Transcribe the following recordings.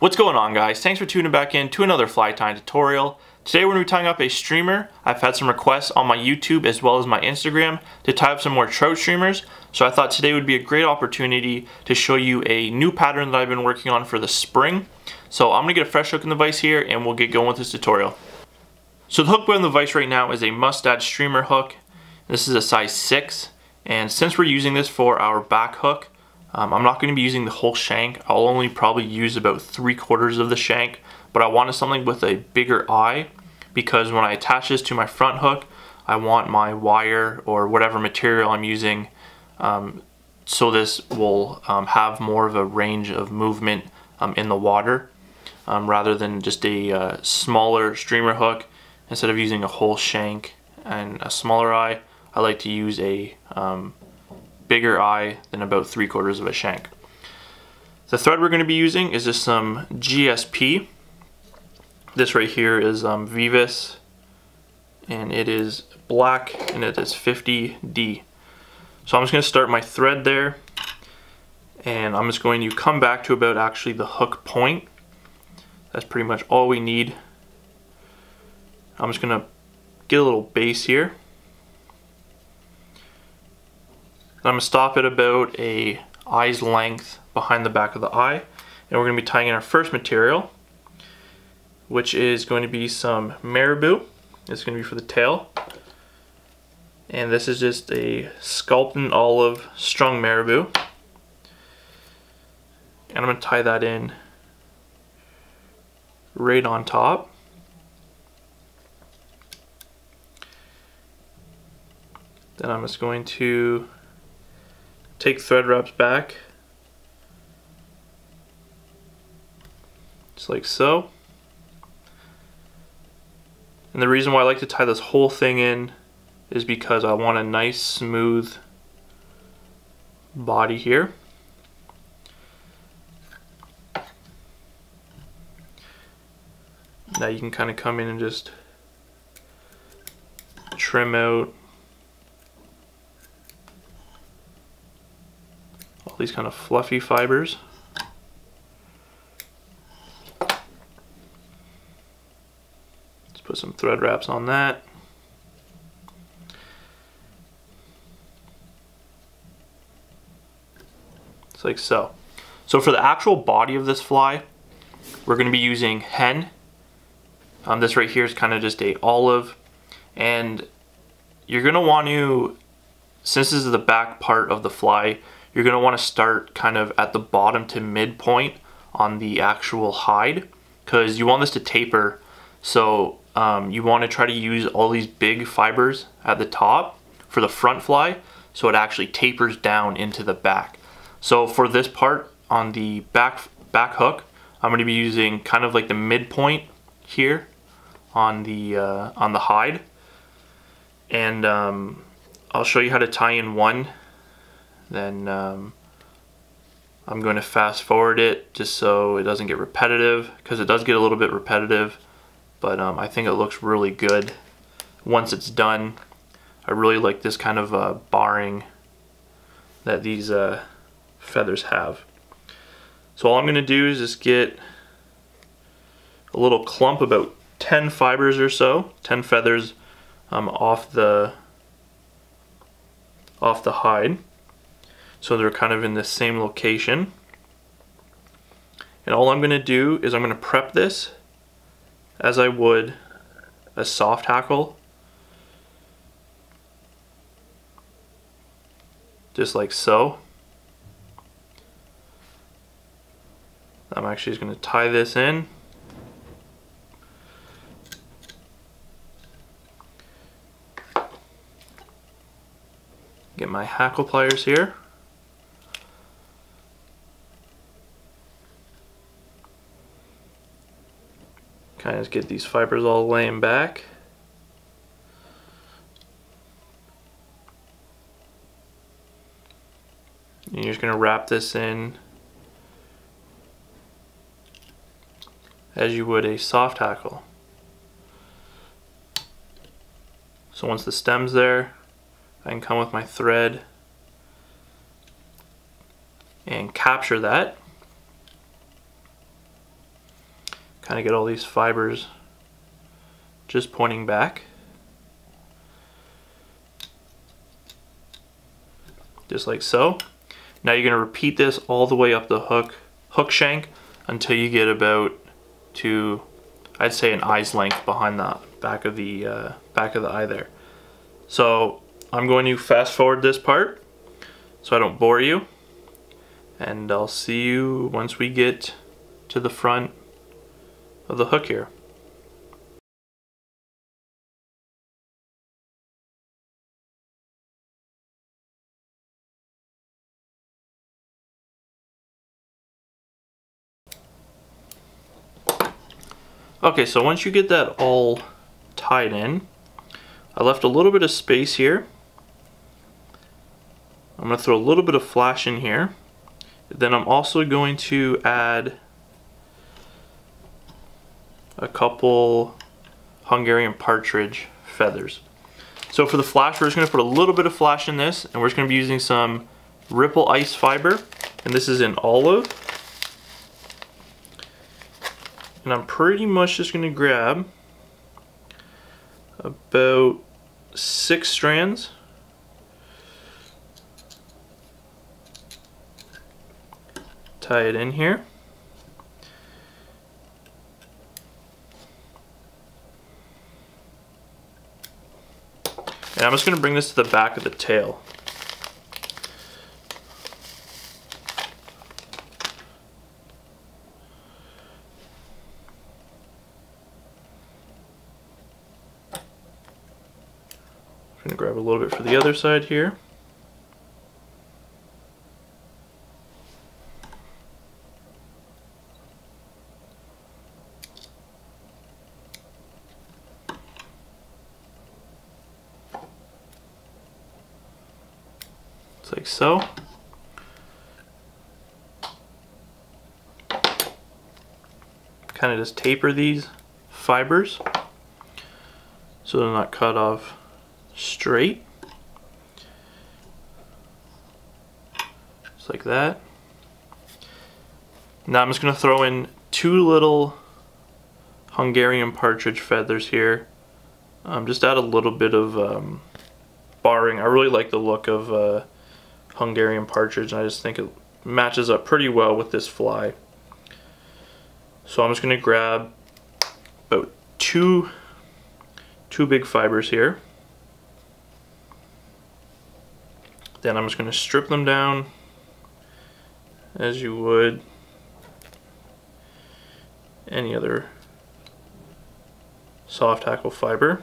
What's going on guys? Thanks for tuning back in to another fly tying tutorial. Today we're going to be tying up a streamer. I've had some requests on my YouTube as well as my Instagram to tie up some more trout streamers. So I thought today would be a great opportunity to show you a new pattern that I've been working on for the spring. So I'm going to get a fresh hook in the vise here and we'll get going with this tutorial. So the hook we're in the vise right now is a Mustad streamer hook. This is a size 6 and since we're using this for our back hook, um, I'm not going to be using the whole shank. I'll only probably use about three quarters of the shank, but I wanted something with a bigger eye because when I attach this to my front hook, I want my wire or whatever material I'm using um, so this will um, have more of a range of movement um, in the water um, rather than just a uh, smaller streamer hook. Instead of using a whole shank and a smaller eye, I like to use a um, bigger eye than about three quarters of a shank. The thread we're going to be using is just some GSP. This right here is um, Veevus and it is black and it is 50D. So I'm just going to start my thread there and I'm just going to come back to about actually the hook point. That's pretty much all we need. I'm just going to get a little base here. I'm going to stop at about a eye's length behind the back of the eye. And we're going to be tying in our first material, which is going to be some marabou. It's going to be for the tail. And this is just a Sculpin Olive strung marabou. And I'm to tie that in right on top. Then I'm just going to take thread wraps back. Just like so. And the reason why I like to tie this whole thing in is because I want a nice smooth body here. Now you can kind of come in and just trim out these kind of fluffy fibers. Let's put some thread wraps on that. It's like so. So for the actual body of this fly, we're going to be using hen. Um, this right here is kind of just a olive. And you're going to want to, since this is the back part of the fly, you're going to want to start kind of at the bottom to midpoint on the actual hide because you want this to taper. So um, you want to try to use all these big fibers at the top for the front fly so it actually tapers down into the back. So for this part on the back back hook I'm going to be using kind of like the midpoint here on the uh, on the hide. And um, I'll show you how to tie in one then um, I'm going to fast forward it just so it doesn't get repetitive because it does get a little bit repetitive but um, I think it looks really good once it's done. I really like this kind of uh, barring that these uh, feathers have. So all I'm gonna do is just get a little clump about 10 fibers or so 10 feathers um, off the off the hide so they're kind of in the same location. And all I'm going to do is I'm going to prep this as I would a soft hackle. Just like so. I'm actually just going to tie this in. Get my hackle pliers here. Kind of get these fibers all laying back. And you're just going to wrap this in as you would a soft hackle. So once the stem's there, I can come with my thread and capture that. Kind of get all these fibers just pointing back. Just like so. Now you're going to repeat this all the way up the hook, hook shank until you get about to, I'd say an eye's length behind the back of the uh, back of the eye there. So I'm going to fast forward this part so I don't bore you. And I'll see you once we get to the front of the hook here. Okay, so once you get that all tied in, I left a little bit of space here. I'm going to throw a little bit of flash in here. Then I'm also going to add a couple Hungarian partridge feathers. So for the flash, we're just going to put a little bit of flash in this, and we're just going to be using some Ripple Ice Fiber, and this is in olive. And I'm pretty much just going to grab about six strands. Tie it in here. And I'm just going to bring this to the back of the tail. I'm to grab a little bit for the other side here. It's like so. Kind of just taper these fibers so they're not cut off straight. Just like that. Now I'm just going to throw in two little Hungarian partridge feathers here. Um, just add a little bit of um, barring. I really like the look of uh, Hungarian partridge and I just think it matches up pretty well with this fly. So I'm just going to grab about two, two big fibers here. Then I'm just going to strip them down as you would any other soft hackle fiber.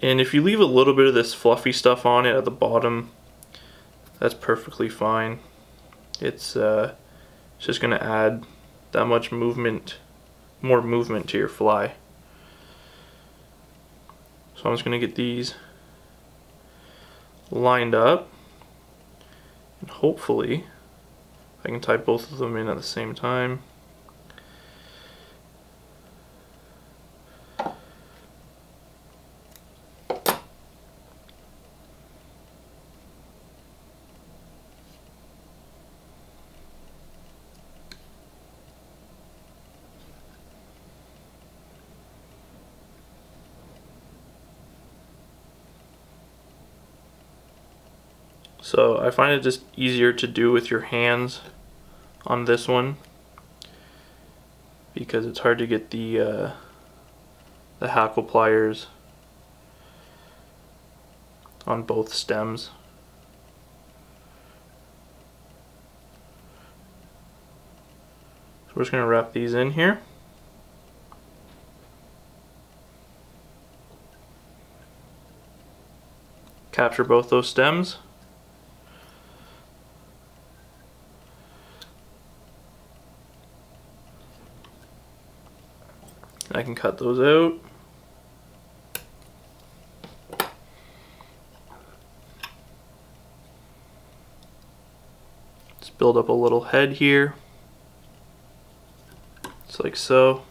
And if you leave a little bit of this fluffy stuff on it at the bottom, that's perfectly fine. It's, uh, it's just going to add that much movement, more movement to your fly. So I'm just going to get these lined up. And hopefully I can tie both of them in at the same time. So I find it just easier to do with your hands on this one because it's hard to get the uh, the hackle pliers on both stems. So we're just going to wrap these in here. Capture both those stems. I can cut those out. Just build up a little head here. It's like so.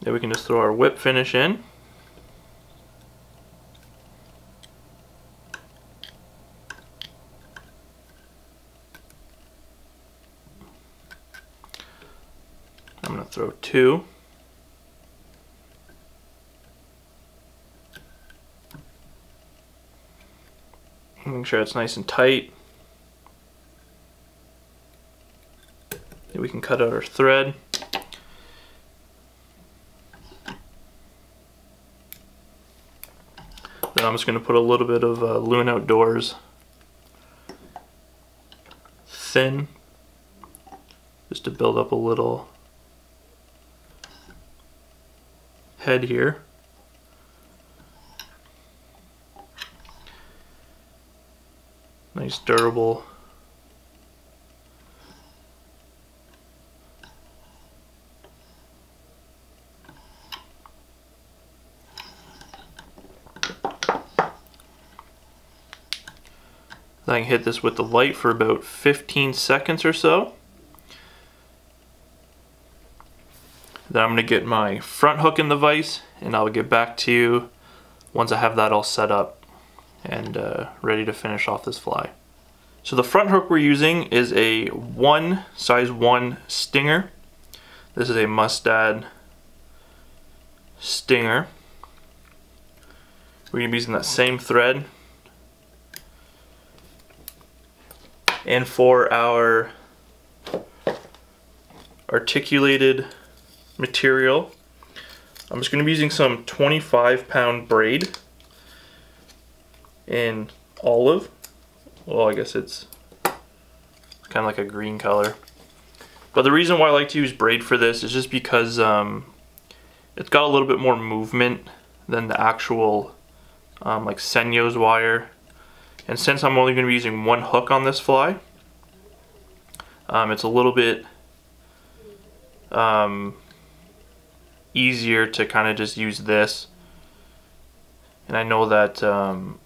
Then we can just throw our whip finish in. throw two. Make sure it's nice and tight. Then we can cut out our thread. Then I'm just going to put a little bit of uh, Loon Outdoors thin just to build up a little head here. Nice durable Then I can hit this with the light for about 15 seconds or so. Then I'm going to get my front hook in the vise and I'll get back to you once I have that all set up and uh, ready to finish off this fly. So the front hook we're using is a one size one stinger. This is a Mustad stinger. We're to be using that same thread And for our articulated material, I'm just going to be using some 25 pound braid in olive. Well, I guess it's kind of like a green color. But the reason why I like to use braid for this is just because um, it's got a little bit more movement than the actual um, like Senyo's wire and since I'm only going to be using one hook on this fly, um, it's a little bit um, easier to kind of just use this. And I know that um,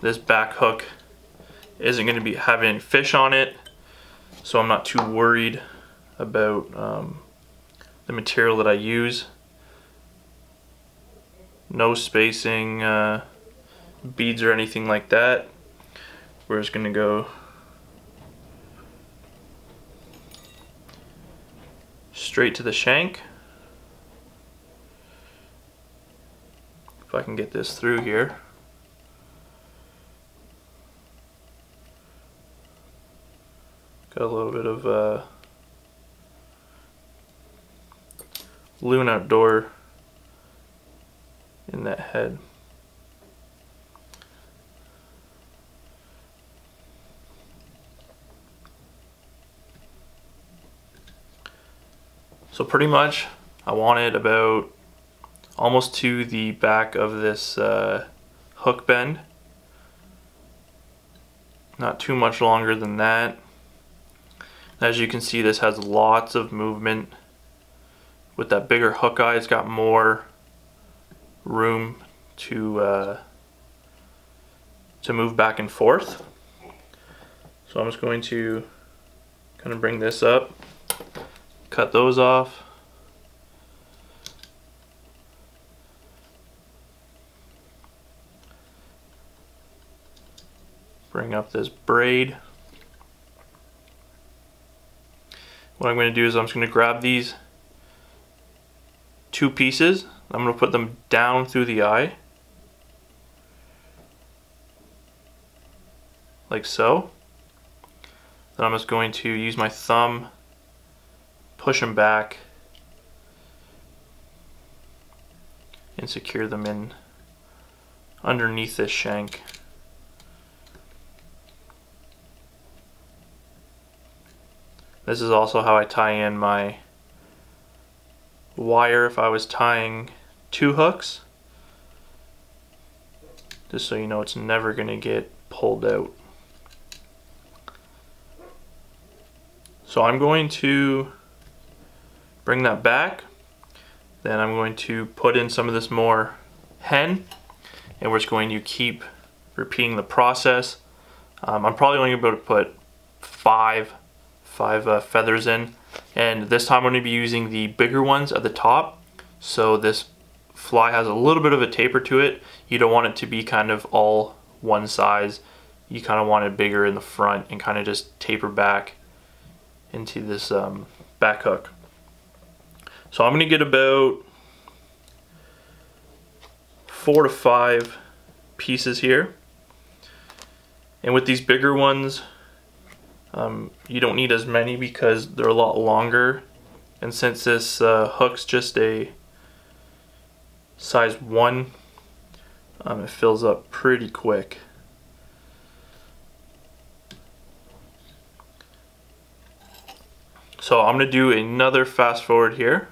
this back hook isn't going to be having fish on it, so I'm not too worried about um, the material that I use. No spacing. Uh, beads or anything like that. We're just gonna go straight to the shank. If I can get this through here. Got a little bit of uh, Loon Outdoor in that head. So pretty much I wanted about almost to the back of this uh, hook bend. Not too much longer than that. As you can see this has lots of movement. With that bigger hook eye it's got more room to uh, to move back and forth. So I'm just going to kind of bring this up cut those off. Bring up this braid. What I'm going to do is I'm just going to grab these two pieces. I'm going to put them down through the eye. Like so. Then I'm just going to use my thumb push them back and secure them in underneath this shank. This is also how I tie in my wire if I was tying two hooks. Just so you know it's never going to get pulled out. So I'm going to bring that back. Then I'm going to put in some of this more hen and we're just going to keep repeating the process. Um, I'm probably only going to put five, five uh, feathers in and this time I'm going to be using the bigger ones at the top so this fly has a little bit of a taper to it. You don't want it to be kind of all one size. You kind of want it bigger in the front and kind of just taper back into this um, back hook. So I'm going to get about four to five pieces here. And with these bigger ones, um, you don't need as many because they're a lot longer. And since this uh, hook's just a size 1, um, it fills up pretty quick. So I'm going to do another fast forward here.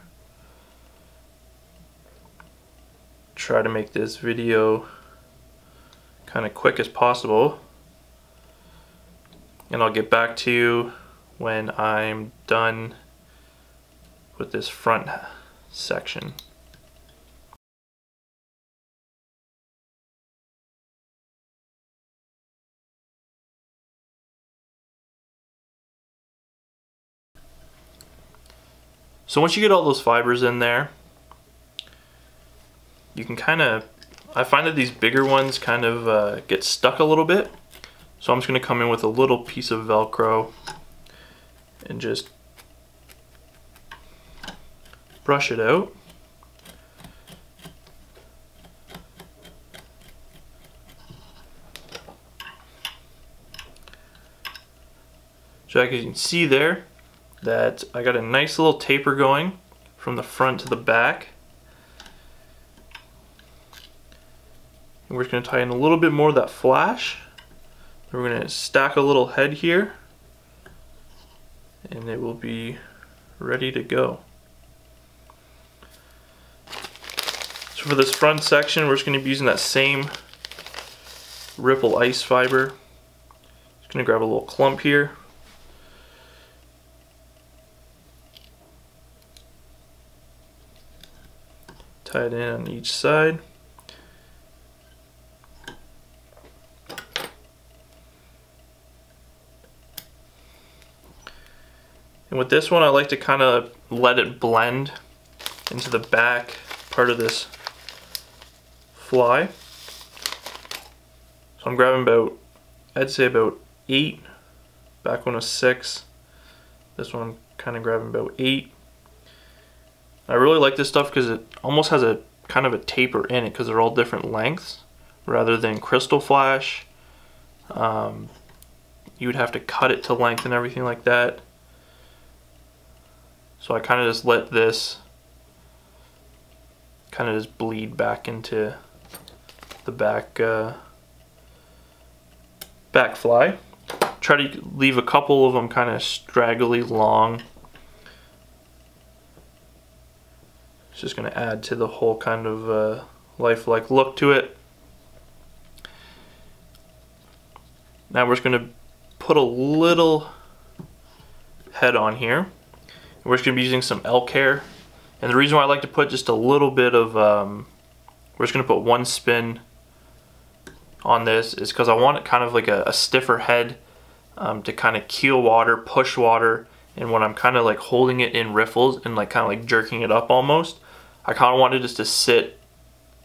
Try to make this video kind of quick as possible. And I'll get back to you when I'm done with this front section. So once you get all those fibers in there, you can kind of, I find that these bigger ones kind of uh, get stuck a little bit. So I'm just going to come in with a little piece of Velcro and just brush it out. So as you can see there, that I got a nice little taper going from the front to the back. And we're just going to tie in a little bit more of that flash. We're going to stack a little head here and it will be ready to go. So for this front section, we're just going to be using that same ripple ice fiber. Just going to grab a little clump here. Tie it in on each side. And with this one, I like to kind of let it blend into the back part of this fly. So I'm grabbing about, I'd say about eight. Back one was six. This one kind of grabbing about eight. I really like this stuff because it almost has a kind of a taper in it because they're all different lengths rather than crystal flash. Um, you would have to cut it to length and everything like that. So I kind of just let this kind of just bleed back into the back uh, back fly. Try to leave a couple of them kind of straggly long. It's just going to add to the whole kind of uh, lifelike look to it. Now we're just going to put a little head on here. We're just going to be using some elk hair. And the reason why I like to put just a little bit of, um, we're just going to put one spin on this is because I want it kind of like a, a stiffer head um, to kind of keel water, push water, and when I'm kind of like holding it in riffles and like kind of like jerking it up almost, I kind of want it just to sit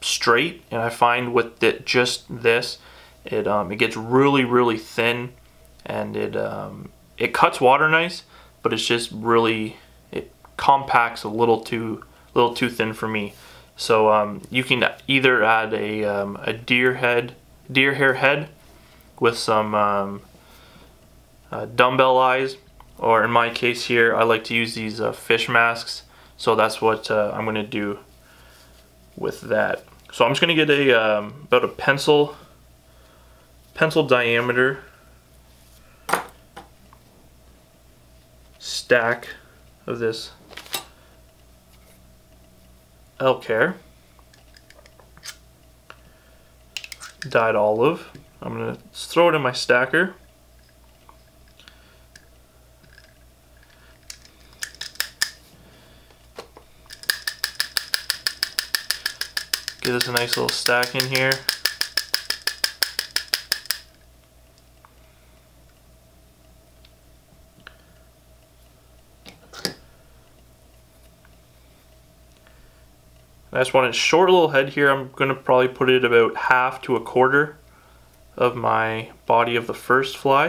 straight. And I find with it, just this, it um, it gets really really thin, and it um, it cuts water nice, but it's just really compact's a little too little too thin for me. So um, you can either add a, um, a deer head, deer hair head with some um, uh, dumbbell eyes, or in my case here, I like to use these uh, fish masks. So that's what uh, I'm going to do with that. So I'm just going to get a um, about a pencil pencil diameter stack of this elk hair, dyed olive. I'm going to throw it in my stacker. Give this a nice little stack in here. I just want a short little head here. I'm going to probably put it about half to a quarter of my body of the first fly.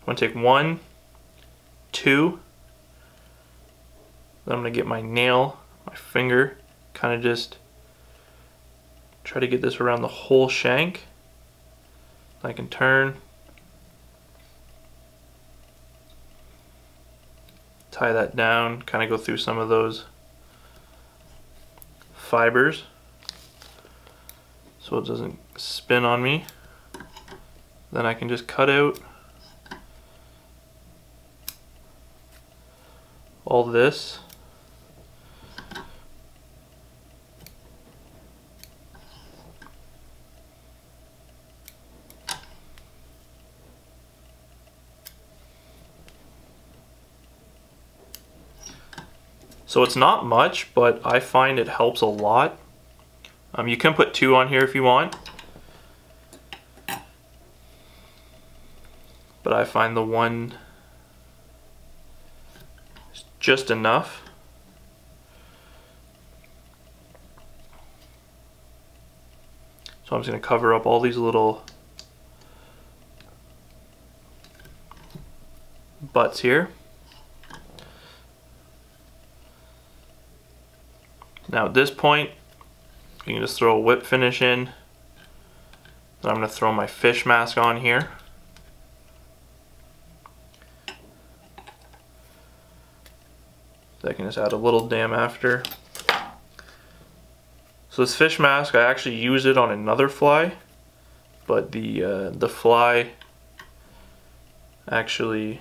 I'm going to take one, two, Then I'm going to get my nail, my finger, kind of just try to get this around the whole shank. I can turn, tie that down, kind of go through some of those fibers so it doesn't spin on me. Then I can just cut out all this. So it's not much, but I find it helps a lot. Um, you can put two on here if you want. But I find the one is just enough. So I'm just going to cover up all these little butts here. Now at this point, you can just throw a whip finish in. Then I'm going to throw my fish mask on here. I can just add a little dam after. So this fish mask, I actually use it on another fly, but the uh, the fly actually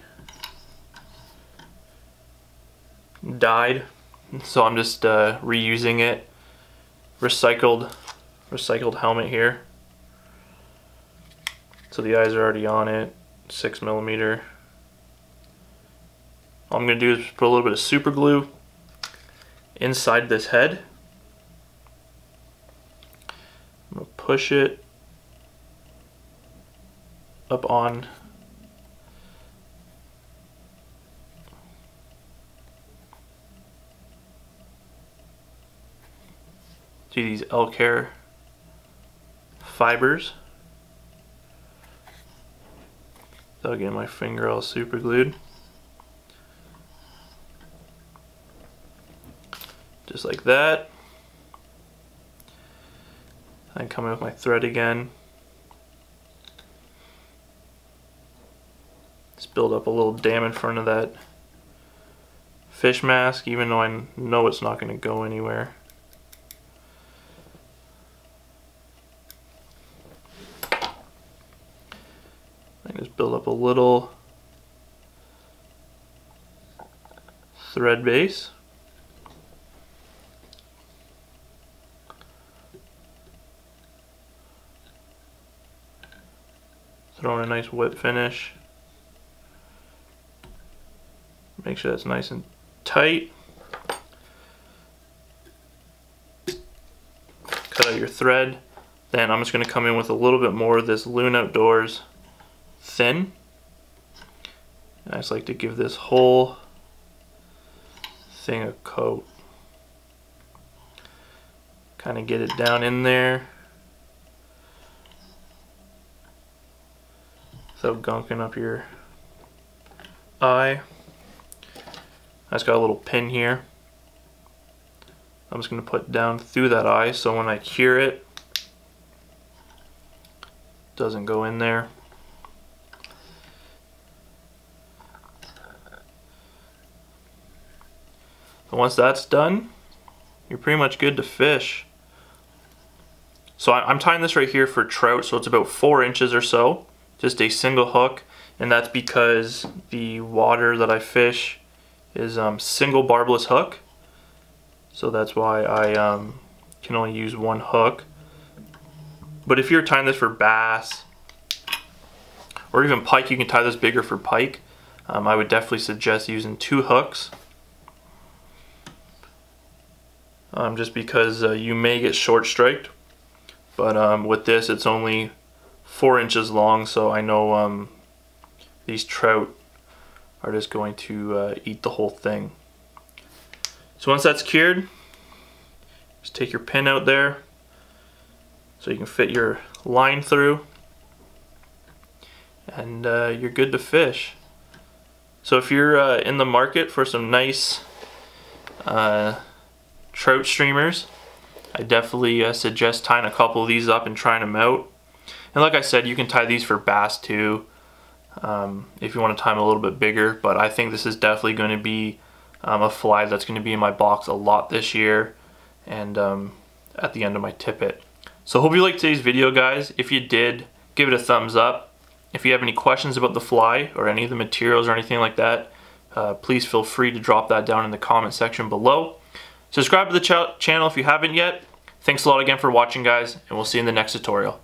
died so I'm just uh, reusing it. Recycled, recycled helmet here. So the eyes are already on it, six millimeter. All I'm gonna do is put a little bit of super glue inside this head. I'm gonna push it up on to these elk hair fibers. I'll get my finger all super glued. Just like that. I come in with my thread again. Just build up a little dam in front of that fish mask, even though I know it's not going to go anywhere. Just build up a little thread base. Throw in a nice whip finish. Make sure that's nice and tight. Cut out your thread. Then I'm just going to come in with a little bit more of this Loon Outdoors thin. I just like to give this whole thing a coat. Kind of get it down in there. Without gunking up your eye. I just got a little pin here. I'm just going to put down through that eye so when I cure it doesn't go in there. And once that's done, you're pretty much good to fish. So I'm tying this right here for trout, so it's about four inches or so, just a single hook, and that's because the water that I fish is um, single barbless hook, so that's why I um, can only use one hook. But if you're tying this for bass, or even pike, you can tie this bigger for pike. Um, I would definitely suggest using two hooks um, just because uh, you may get short striked. But um, with this, it's only four inches long, so I know um, these trout are just going to uh, eat the whole thing. So once that's cured, just take your pin out there so you can fit your line through and uh, you're good to fish. So if you're uh, in the market for some nice uh, trout streamers. I definitely uh, suggest tying a couple of these up and trying them out. And like I said, you can tie these for bass too um, if you want to tie them a little bit bigger. But I think this is definitely going to be um, a fly that's going to be in my box a lot this year and um, at the end of my tippet. So hope you liked today's video guys. If you did, give it a thumbs up. If you have any questions about the fly or any of the materials or anything like that, uh, please feel free to drop that down in the comment section below. Subscribe to the ch channel if you haven't yet. Thanks a lot again for watching guys, and we'll see you in the next tutorial.